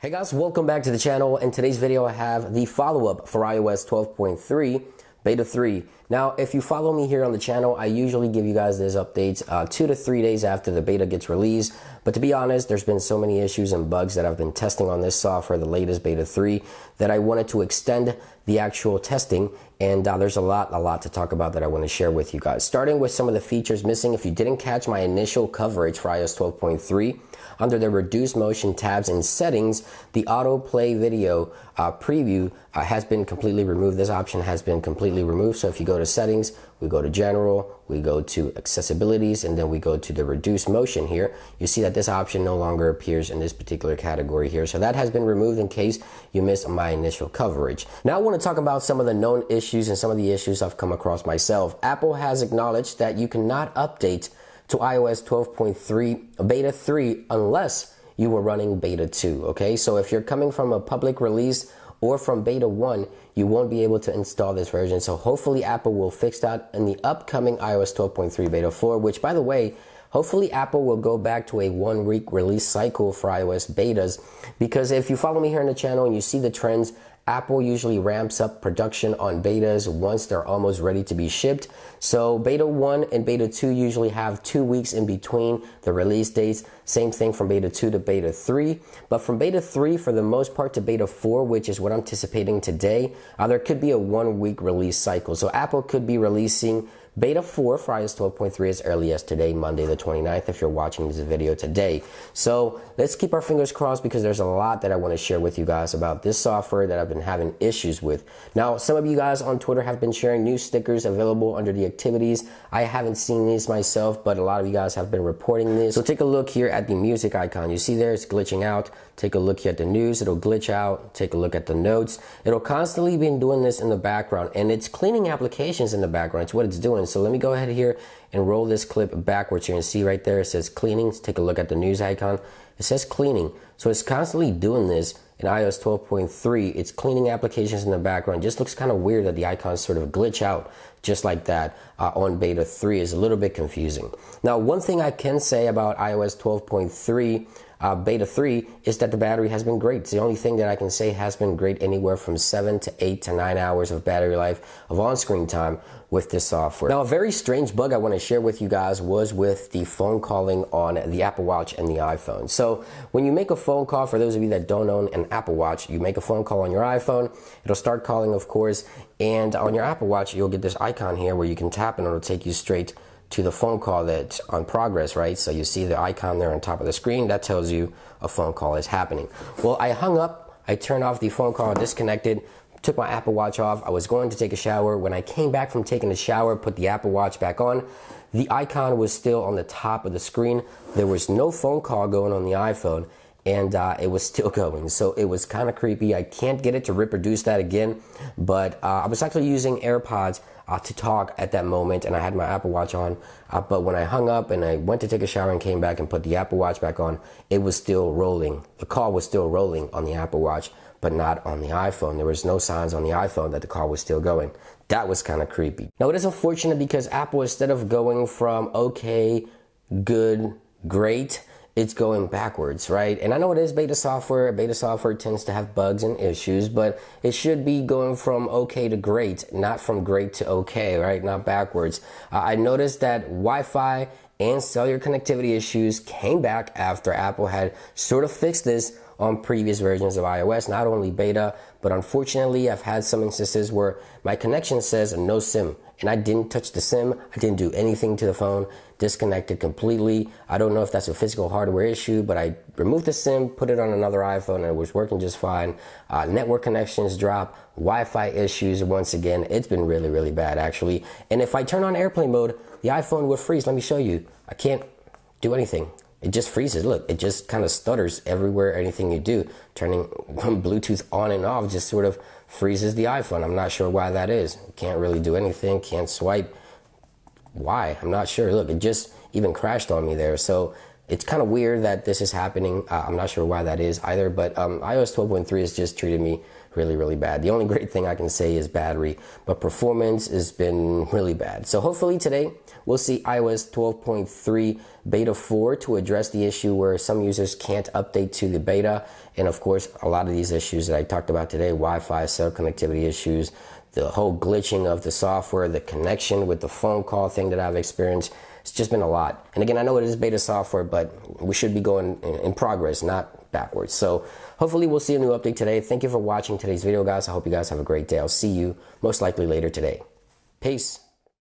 Hey guys, welcome back to the channel. In today's video, I have the follow-up for iOS 12.3 Beta 3. Now, if you follow me here on the channel, I usually give you guys these updates uh, two to three days after the beta gets released. But to be honest, there's been so many issues and bugs that I've been testing on this software, the latest Beta 3, that I wanted to extend the actual testing. And uh, there's a lot, a lot to talk about that I want to share with you guys. Starting with some of the features missing. If you didn't catch my initial coverage for iOS 12.3, under the reduced motion tabs and settings, the autoplay video uh, preview uh, has been completely removed. This option has been completely removed. So if you go to settings, we go to general, we go to accessibilities, and then we go to the reduce motion here. You see that this option no longer appears in this particular category here. So that has been removed in case you missed my initial coverage. Now I want to talk about some of the known issues and some of the issues I've come across myself. Apple has acknowledged that you cannot update to iOS 12.3 beta 3 unless you were running beta 2. Okay, so if you're coming from a public release or from beta 1, you won't be able to install this version. So hopefully Apple will fix that in the upcoming iOS 12.3 beta 4, which by the way, hopefully Apple will go back to a one week release cycle for iOS betas. Because if you follow me here on the channel and you see the trends, Apple usually ramps up production on betas once they're almost ready to be shipped. So beta 1 and beta 2 usually have two weeks in between the release dates. Same thing from beta 2 to beta 3. But from beta 3, for the most part, to beta 4, which is what I'm anticipating today, uh, there could be a one week release cycle. So Apple could be releasing Beta 4 for iOS 12.3 as early as today, Monday the 29th, if you're watching this video today. So let's keep our fingers crossed because there's a lot that I want to share with you guys about this software that I've been having issues with. Now, some of you guys on Twitter have been sharing new stickers available under the activities. I haven't seen these myself, but a lot of you guys have been reporting this. So take a look here at the music icon. You see there, it's glitching out. Take a look here at the news. It'll glitch out. Take a look at the notes. It'll constantly be doing this in the background and it's cleaning applications in the background. It's what it's doing. So let me go ahead here and roll this clip backwards. You can see right there, it says cleaning. Take a look at the news icon. It says cleaning. So it's constantly doing this in iOS 12.3. It's cleaning applications in the background. Just looks kind of weird that the icons sort of glitch out just like that uh, on beta 3 is a little bit confusing. Now, one thing I can say about iOS 12.3 uh, beta 3 is that the battery has been great. It's the only thing that I can say has been great anywhere from 7 to 8 to 9 hours of battery life of on screen time with this software. Now, a very strange bug I want to share with you guys was with the phone calling on the Apple Watch and the iPhone. So, when you make a phone call, for those of you that don't own an Apple Watch, you make a phone call on your iPhone, it'll start calling, of course, and on your Apple Watch, you'll get this icon here where you can tap and it'll take you straight to the phone call that's on progress, right? So you see the icon there on top of the screen that tells you a phone call is happening. Well, I hung up, I turned off the phone call, disconnected, took my Apple Watch off. I was going to take a shower. When I came back from taking a shower, put the Apple Watch back on, the icon was still on the top of the screen. There was no phone call going on the iPhone and uh, it was still going. So it was kind of creepy. I can't get it to reproduce that again, but uh, I was actually using AirPods uh, to talk at that moment, and I had my Apple Watch on. Uh, but when I hung up and I went to take a shower and came back and put the Apple Watch back on, it was still rolling. The call was still rolling on the Apple Watch, but not on the iPhone. There was no signs on the iPhone that the call was still going. That was kind of creepy. Now it is unfortunate because Apple, instead of going from okay, good, great, it's going backwards, right? And I know it is beta software. Beta software tends to have bugs and issues, but it should be going from okay to great, not from great to okay, right? Not backwards. Uh, I noticed that Wi Fi and cellular connectivity issues came back after Apple had sort of fixed this on previous versions of iOS, not only beta, but unfortunately, I've had some instances where my connection says no SIM and I didn't touch the SIM. I didn't do anything to the phone, disconnected completely. I don't know if that's a physical hardware issue, but I removed the SIM, put it on another iPhone, and it was working just fine. Uh, network connections drop, Wi Fi issues once again. It's been really, really bad actually. And if I turn on airplane mode, the iPhone will freeze. Let me show you. I can't do anything. It just freezes. Look, it just kind of stutters everywhere, anything you do. Turning Bluetooth on and off just sort of freezes the iPhone. I'm not sure why that is. Can't really do anything, can't swipe. Why? I'm not sure. Look, it just even crashed on me there. So it's kind of weird that this is happening. Uh, I'm not sure why that is either, but um, iOS 12.3 has just treated me really, really bad. The only great thing I can say is battery, but performance has been really bad. So hopefully today we'll see iOS 12.3 beta 4 to address the issue where some users can't update to the beta. And of course, a lot of these issues that I talked about today, Wi-Fi, cell connectivity issues, the whole glitching of the software, the connection with the phone call thing that I've experienced it's just been a lot. And again, I know it is beta software, but we should be going in, in progress, not backwards. So hopefully we'll see a new update today. Thank you for watching today's video, guys. I hope you guys have a great day. I'll see you most likely later today. Peace.